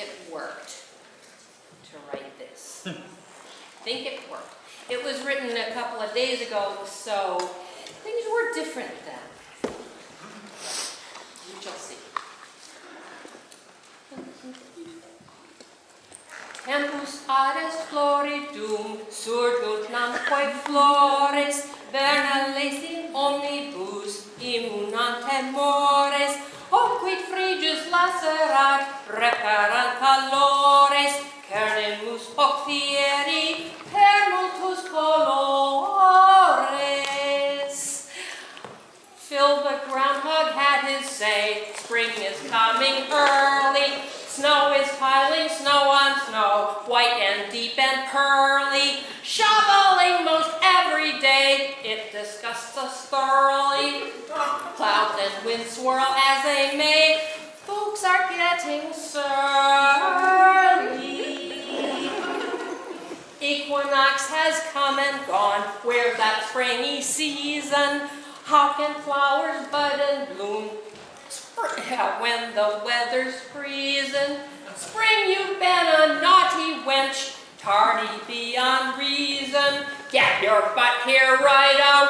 it worked to write this. think it worked. It was written a couple of days ago, so things were different then. We shall see. Tempus ares floridum surdunt namque flores, vernales in omnibus immunante mores, Oquid frigus lacerat, reparant calores, cernemus hoc fieri, per multus colores. Phil the groundhog had his say, spring is coming early, snow is piling snow on snow, white and deep and pearly, shoveling most every day, it disgusts us thoroughly. Clouds and wind swirl as they may, folks are getting surly. Equinox has come and gone, where's that springy season? How can flowers bud and bloom when the weather's freezing? Spring, you've been a naughty wench, tardy beyond reason. Get your butt here right away,